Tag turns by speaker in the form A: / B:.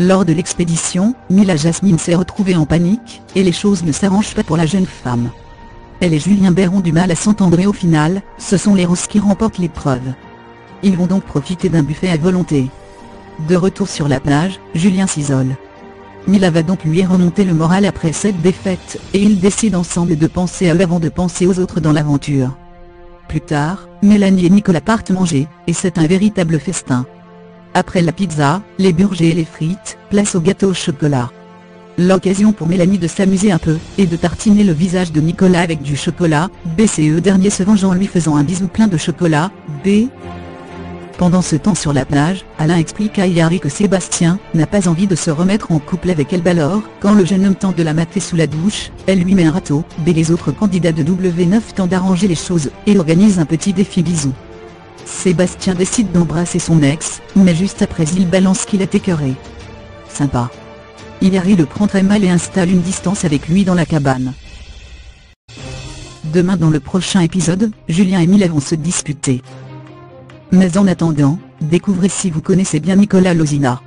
A: Lors de l'expédition, Mila Jasmine s'est retrouvée en panique, et les choses ne s'arrangent pas pour la jeune femme. Elle et Julien Bert ont du mal à s'entendre et au final, ce sont les Roses qui remportent l'épreuve. Ils vont donc profiter d'un buffet à volonté. De retour sur la plage, Julien s'isole. Mila va donc lui remonter le moral après cette défaite, et ils décident ensemble de penser à eux avant de penser aux autres dans l'aventure. Plus tard, Mélanie et Nicolas partent manger, et c'est un véritable festin. Après la pizza, les burgers et les frites, place au gâteau au chocolat. L'occasion pour Mélanie de s'amuser un peu, et de tartiner le visage de Nicolas avec du chocolat, BCE dernier se vengeant en lui faisant un bisou plein de chocolat, B. Pendant ce temps sur la plage, Alain explique à Yari que Sébastien n'a pas envie de se remettre en couple avec elle alors, quand le jeune homme tente de la mater sous la douche, elle lui met un râteau, B. Les autres candidats de W9 tentent d'arranger les choses, et organisent un petit défi bisou. Sébastien décide d'embrasser son ex, mais juste après il balance qu'il est écœuré. Sympa. Yari le prend très mal et installe une distance avec lui dans la cabane. Demain dans le prochain épisode, Julien et Mila vont se disputer. Mais en attendant, découvrez si vous connaissez bien Nicolas Lozina.